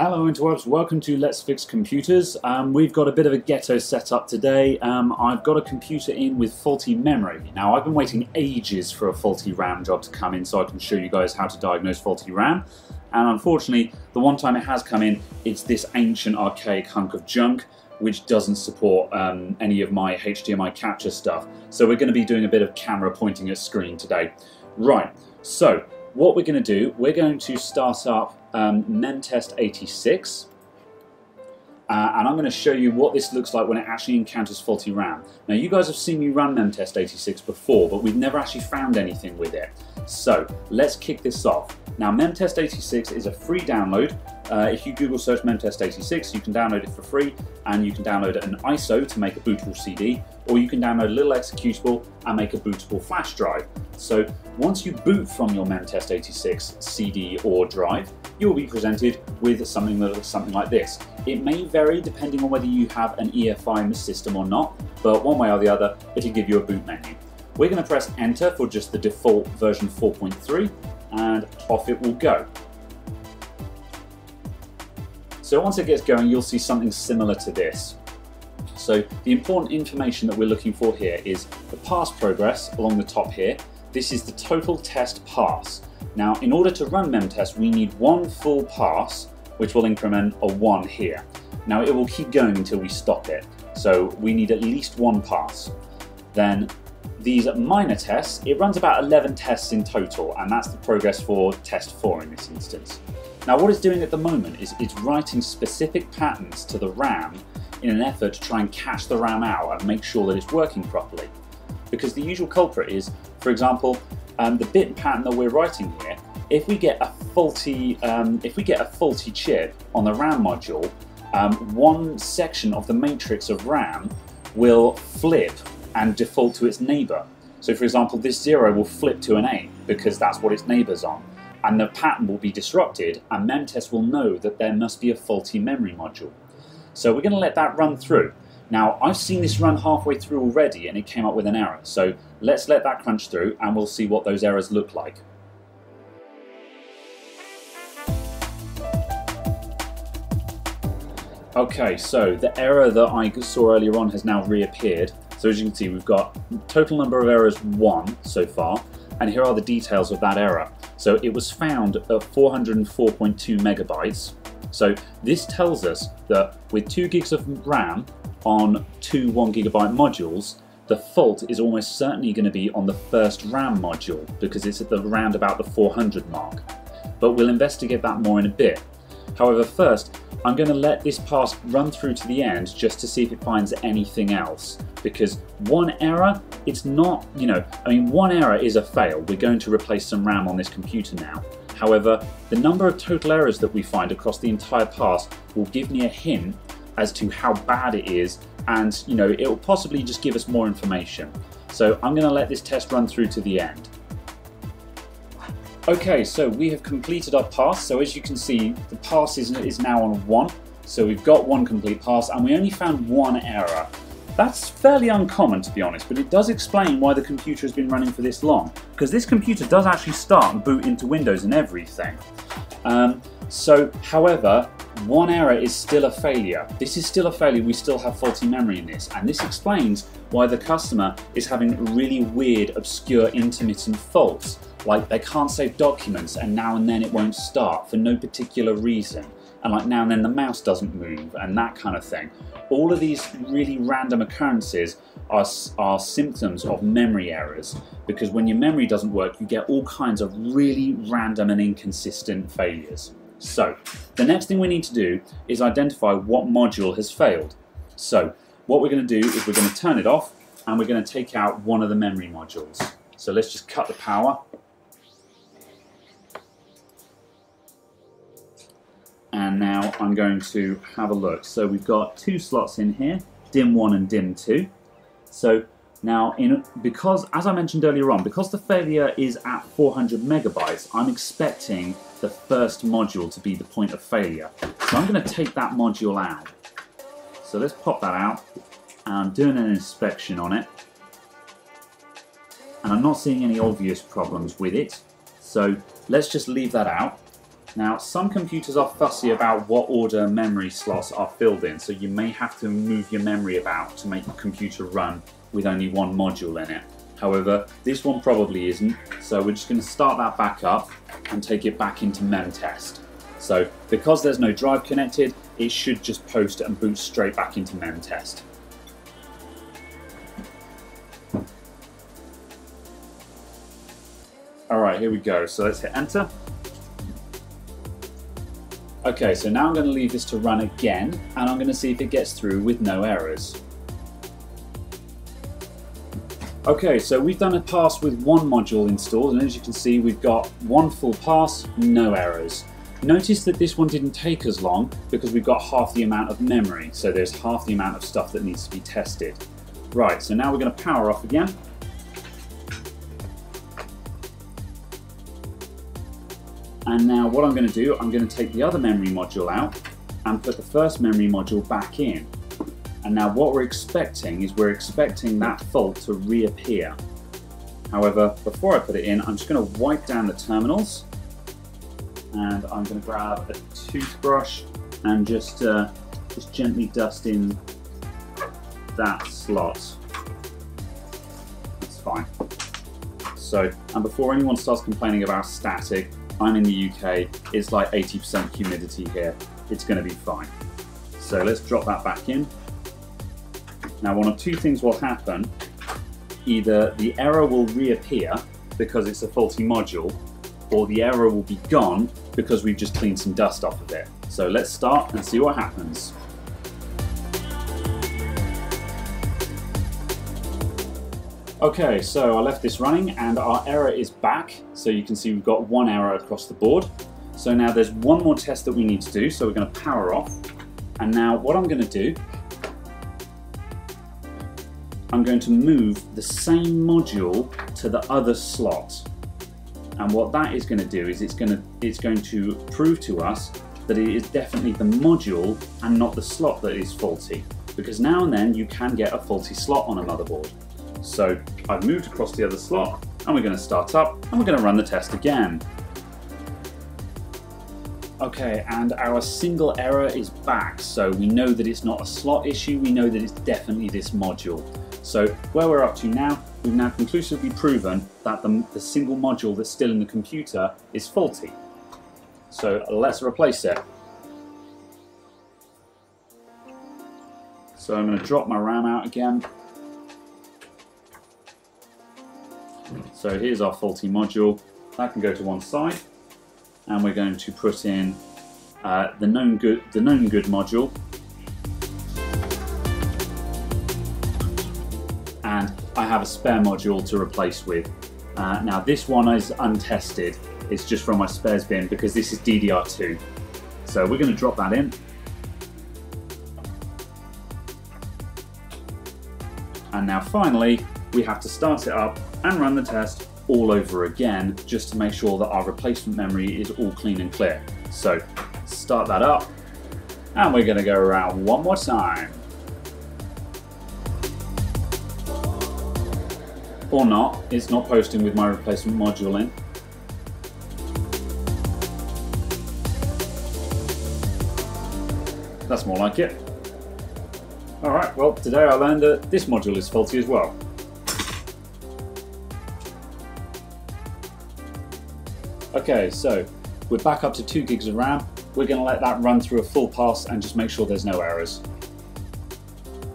Hello interwebs, welcome to Let's Fix Computers. Um, we've got a bit of a ghetto setup today. Um, I've got a computer in with faulty memory. Now I've been waiting ages for a faulty RAM job to come in so I can show you guys how to diagnose faulty RAM. And unfortunately, the one time it has come in, it's this ancient archaic hunk of junk which doesn't support um, any of my HDMI capture stuff. So we're going to be doing a bit of camera pointing at screen today. Right, so what we're going to do, we're going to start up um, Memtest 86. Uh, and I'm going to show you what this looks like when it actually encounters faulty RAM. Now you guys have seen me run Memtest 86 before, but we've never actually found anything with it. So let's kick this off. Now Memtest 86 is a free download. Uh, if you Google search Memtest 86, you can download it for free, and you can download an ISO to make a bootable CD, or you can download a little executable and make a bootable flash drive. So once you boot from your Memtest 86 CD or drive, you will be presented with something that looks something like this. It may vary depending on whether you have an EFI system or not, but one way or the other, it'll give you a boot menu. We're going to press enter for just the default version 4.3 and off it will go. So once it gets going, you'll see something similar to this. So the important information that we're looking for here is the pass progress along the top here. This is the total test pass. Now, in order to run memtest, we need one full pass, which will increment a one here. Now, it will keep going until we stop it. So we need at least one pass. Then these minor tests, it runs about 11 tests in total, and that's the progress for test four in this instance. Now what it's doing at the moment is it's writing specific patterns to the RAM in an effort to try and catch the RAM out and make sure that it's working properly. Because the usual culprit is, for example, um, the bit pattern that we're writing here, if we get a faulty, um, if we get a faulty chip on the RAM module, um, one section of the matrix of RAM will flip and default to its neighbor. So for example, this zero will flip to an 8 because that's what its neighbor's on. And the pattern will be disrupted and Memtest will know that there must be a faulty memory module. So we're going to let that run through. Now I've seen this run halfway through already and it came up with an error. So let's let that crunch through and we'll see what those errors look like. Okay, so the error that I saw earlier on has now reappeared. So as you can see, we've got total number of errors one so far, and here are the details of that error. So it was found at 404.2 megabytes. So this tells us that with two gigs of RAM on two one gigabyte modules, the fault is almost certainly going to be on the first RAM module because it's at the round about the 400 mark. But we'll investigate that more in a bit. However, first, I'm going to let this pass run through to the end just to see if it finds anything else. Because one error, it's not, you know, I mean, one error is a fail. We're going to replace some RAM on this computer now. However, the number of total errors that we find across the entire pass will give me a hint as to how bad it is and, you know, it will possibly just give us more information. So I'm going to let this test run through to the end. Okay, so we have completed our pass. So as you can see, the pass is, is now on one. So we've got one complete pass and we only found one error. That's fairly uncommon to be honest, but it does explain why the computer has been running for this long. Because this computer does actually start and boot into Windows and everything. Um, so, however, one error is still a failure. This is still a failure, we still have faulty memory in this, and this explains why the customer is having really weird, obscure, intermittent faults. Like they can't save documents and now and then it won't start for no particular reason. And like now and then the mouse doesn't move and that kind of thing. All of these really random occurrences are, are symptoms of memory errors because when your memory doesn't work you get all kinds of really random and inconsistent failures. So the next thing we need to do is identify what module has failed. So what we're going to do is we're going to turn it off and we're going to take out one of the memory modules. So let's just cut the power and now I'm going to have a look. So we've got two slots in here, DIMM1 and DIMM2. So now, in, because as I mentioned earlier on, because the failure is at 400 megabytes, I'm expecting the first module to be the point of failure. So I'm going to take that module out. So let's pop that out. And I'm doing an inspection on it. And I'm not seeing any obvious problems with it. So let's just leave that out Now, some computers are fussy about what order memory slots are filled in, so you may have to move your memory about to make the computer run with only one module in it. However, this one probably isn't, so we're just going to start that back up and take it back into memtest. So, because there's no drive connected, it should just post and boot straight back into memtest. Alright, here we go. So let's hit enter. Okay, so now I'm going to leave this to run again, and I'm going to see if it gets through with no errors. Okay, so we've done a pass with one module installed, and as you can see, we've got one full pass, no errors. Notice that this one didn't take as long because we've got half the amount of memory, so there's half the amount of stuff that needs to be tested. Right, so now we're going to power off again. And now what I'm going to do, I'm going to take the other memory module out and put the first memory module back in. And now what we're expecting is we're expecting that fault to reappear. However, before I put it in, I'm just going to wipe down the terminals and I'm going to grab a toothbrush and just, uh, just gently dust in that slot. That's fine. So, and before anyone starts complaining about static, I'm in the UK, it's like 80% humidity here. It's going to be fine. So let's drop that back in. Now one of two things will happen. Either the error will reappear because it's a faulty module, or the error will be gone because we've just cleaned some dust off of it. So let's start and see what happens. Okay, so I left this running and our error is back. So you can see we've got one error across the board. So now there's one more test that we need to do. So we're going to power off. And now what I'm going to do, I'm going to move the same module to the other slot. And what that is going to do is it's going to, it's going to prove to us that it is definitely the module and not the slot that is faulty. Because now and then you can get a faulty slot on a motherboard. So I've moved across the other slot and we're going to start up and we're going to run the test again. Okay, and our single error is back, so we know that it's not a slot issue, we know that it's definitely this module. So where we're up to now, we've now conclusively proven that the, the single module that's still in the computer is faulty. So let's replace it. So I'm going to drop my RAM out again So here's our faulty module. That can go to one side. And we're going to put in uh, the known good the known good module. Have a spare module to replace with. Uh, now this one is untested. It's just from my spares bin because this is DDR2. So we're going to drop that in. And now finally, we have to start it up and run the test all over again just to make sure that our replacement memory is all clean and clear. So start that up and we're going to go around one more time. Or not, it's not posting with my replacement module in. That's more like it. Alright, well today I learned that this module is faulty as well. Okay, so we're back up to 2 gigs of RAM. We're going to let that run through a full pass and just make sure there's no errors.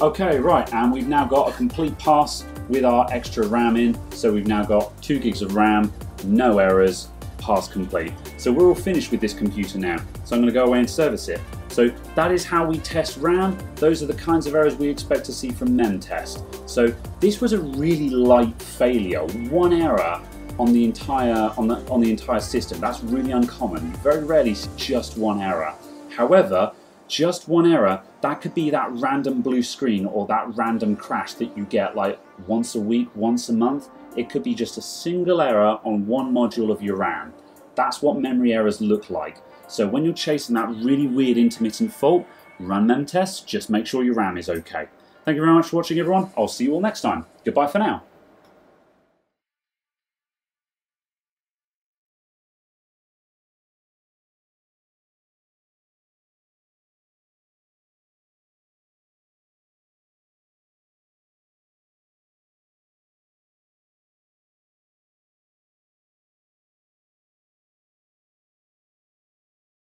Okay, right, and we've now got a complete pass with our extra RAM in. So we've now got 2 gigs of RAM, no errors, pass complete. So we're all finished with this computer now. So I'm going to go away and service it. So that is how we test RAM. Those are the kinds of errors we expect to see from memtest. So this was a really light failure, one error on the entire on the on the entire system. That's really uncommon. Very rarely just one error. However, just one error, that could be that random blue screen or that random crash that you get like once a week, once a month. It could be just a single error on one module of your RAM. That's what memory errors look like. So when you're chasing that really weird intermittent fault, run them tests, just make sure your RAM is okay. Thank you very much for watching everyone. I'll see you all next time. Goodbye for now.